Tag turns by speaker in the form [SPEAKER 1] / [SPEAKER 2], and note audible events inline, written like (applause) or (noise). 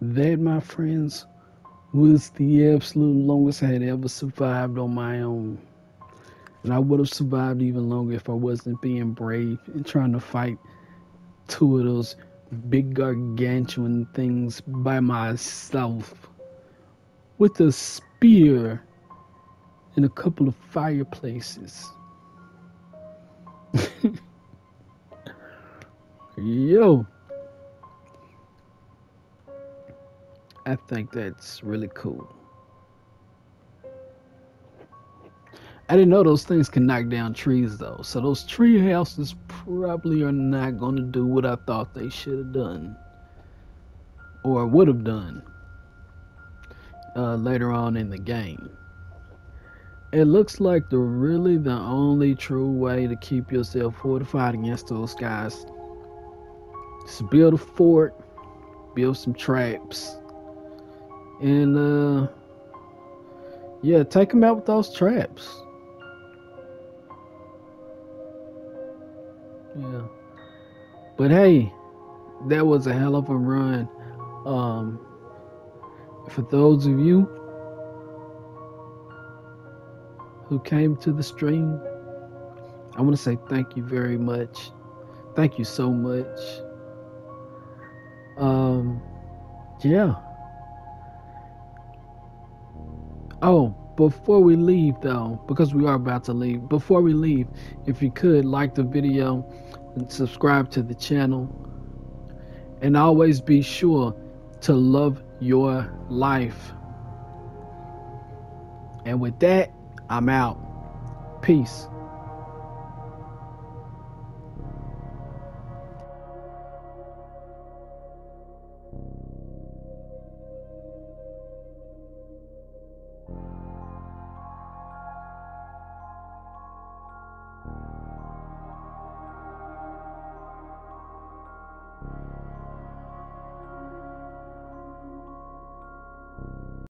[SPEAKER 1] That, my friends, was the absolute longest I had ever survived on my own. And I would have survived even longer if I wasn't being brave and trying to fight two of those big gargantuan things by myself with a spear and a couple of fireplaces. (laughs) Yo. I think that's really cool. I didn't know those things can knock down trees though. So those tree houses probably are not going to do what I thought they should have done or would have done uh, later on in the game. It looks like the really the only true way to keep yourself fortified against those guys is build a fort, build some traps, and uh, yeah, take them out with those traps. Yeah. But hey, that was a hell of a run. Um, for those of you who came to the stream, I want to say thank you very much. Thank you so much. Um, yeah. Oh, before we leave though, because we are about to leave, before we leave, if you could like the video and subscribe to the channel. And always be sure to love your life. And with that, I'm out. Peace.